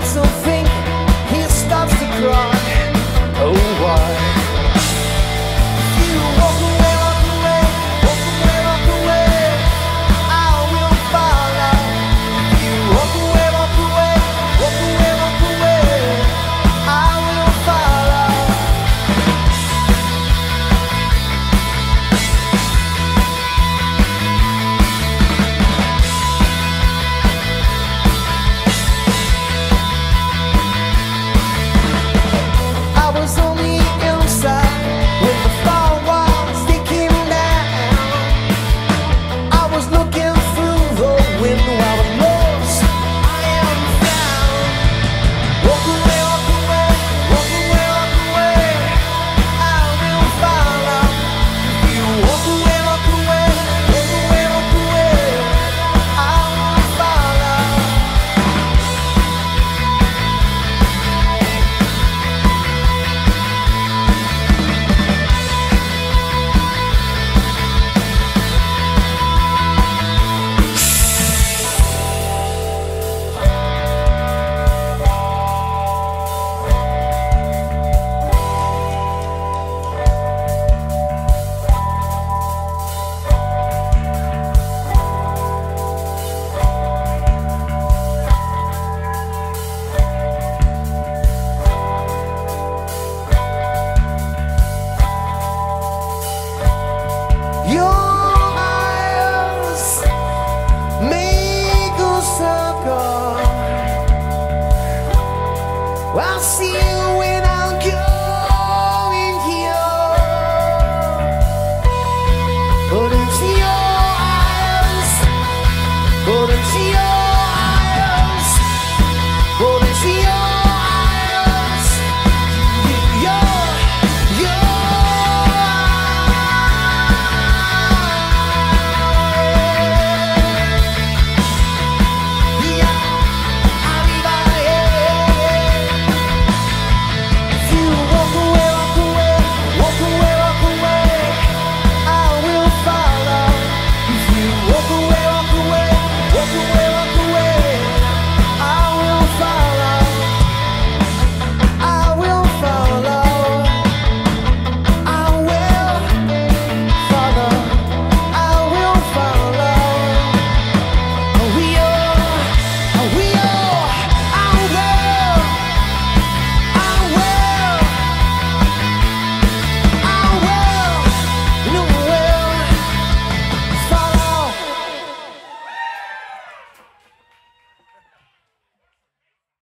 stops to think, he stops to cry. I'll see